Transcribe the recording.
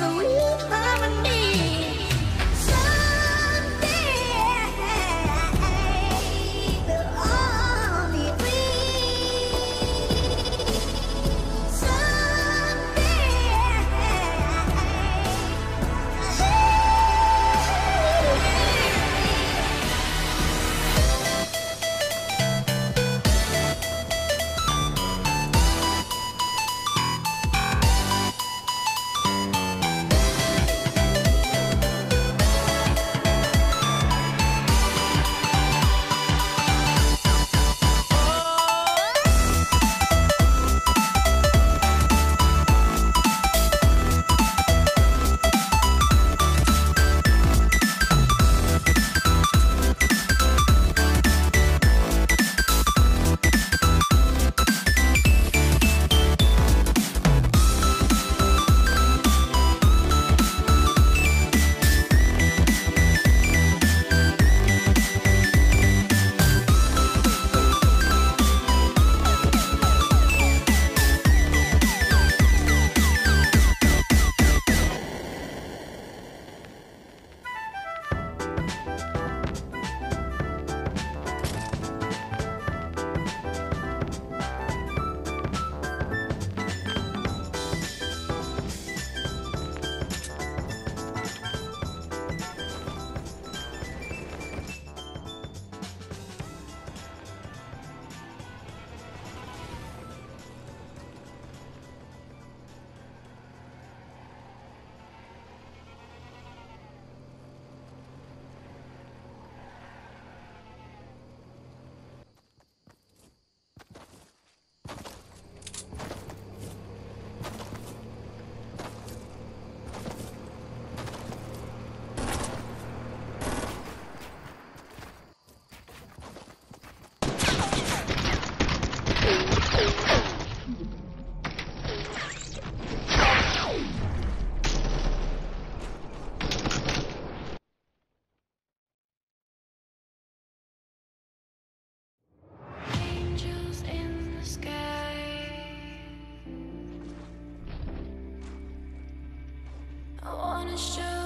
family wanna show